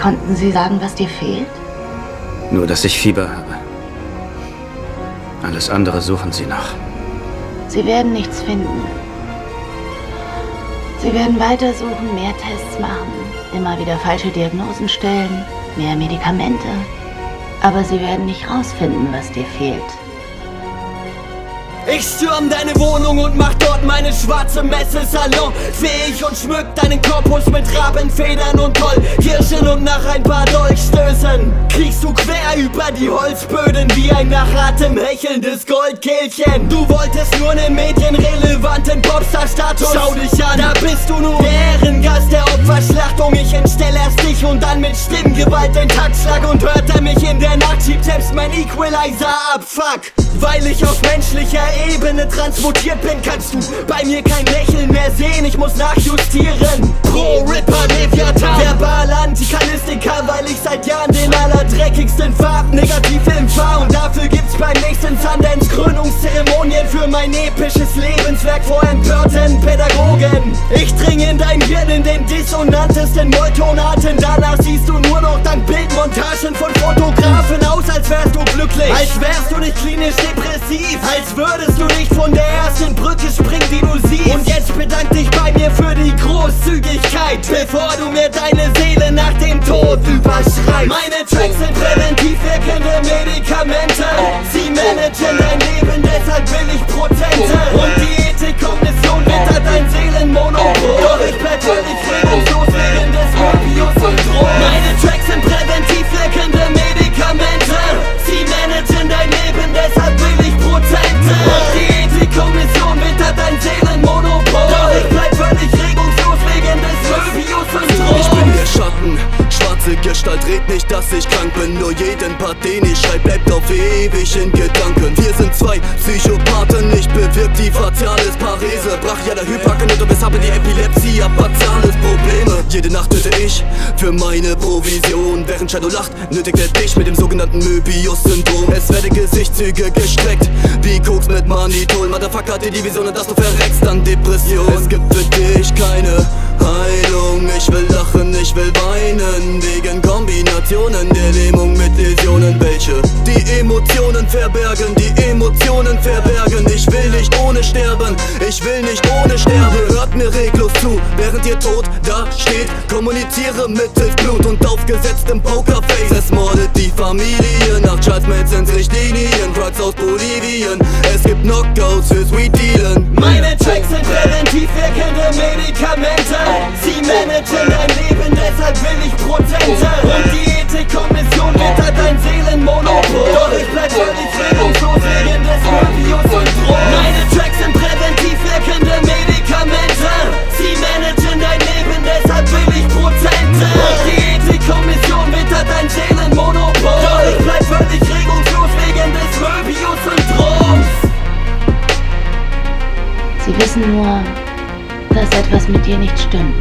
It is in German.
Konnten Sie sagen, was dir fehlt? Nur, dass ich Fieber habe. Alles andere suchen Sie nach. Sie werden nichts finden. Sie werden weitersuchen, mehr Tests machen, immer wieder falsche Diagnosen stellen, mehr Medikamente. Aber sie werden nicht rausfinden, was dir fehlt. Ich stürm deine Wohnung und mach dort meine schwarze Messe Salon. Fähig und schmück deinen Korpus mit Rabenfedern und Tollkirschen Und nach ein paar Dolchstößen kriegst du quer über die Holzböden Wie ein nach Atem hechelndes Goldkehlchen. Du wolltest nur nen medienrelevanten Popstar-Status. Schau dich an, da bist du nun der Ehrengast der Opferschlachtung. Ich entstelle erst dich und dann mit Stimmgewalt den Taktschlag Und hört er mich in der Nacht, schiebt selbst mein Equalizer ab, fuck. Weil ich auf menschlicher Ebene transmutiert bin, kannst du bei mir kein Lächeln mehr sehen. Ich muss nachjustieren. Pro Ripper Leviathan, verbal Antikalistiker, Krönungszeremonien für mein episches Lebenswerk vor empörten Pädagogen. Ich dringe in dein Hirn in den dissonantesten Molltonarten. Danach siehst du nur noch dank Bildmontagen von Als wärst du nicht klinisch depressiv, als würdest du nicht von der ersten Brücke springen, die du siehst. Und jetzt bedank dich bei mir für die Großzügigkeit Bevor du mir deine Seele nach dem Tod überschreibst. Meine Tracks sind präventiv wirkende Medikamente. Sie managen dein Leben, deshalb will ich Prozente. Und die Red nicht, dass ich krank bin. Nur jeden Part, den ich schreib, bleibt auf ewig in Gedanken. Wir sind zwei Psychopathen, ich bewirkt die Fatialis Parese. Brachialer Hyperkineto, weshalb die Epilepsie Apazialis Probleme. Jede Nacht töte ich für meine Provision. Während Shadow lacht, nötigt er dich mit dem sogenannten Möbius-Syndrom. Es werde Gesichtszüge gestreckt, wie Koks mit Manitol. Motherfucker hat die Division und dass du verreckst an Depression. Es gibt für dich Welche? Die Emotionen verbergen, die Emotionen verbergen. Ich will nicht ohne sterben, ich will nicht ohne sterben. Hört mir reglos zu, während ihr tot da steht. Kommuniziere mittels Blut und aufgesetztem Pokerface. Es mordet die Familie nach Charles Mansons Richtlinien Drugs aus Bolivien, es gibt Knockouts für Sweet Dealen. Meine Tracks sind Sie wissen nur, dass etwas mit dir nicht stimmt.